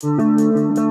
Música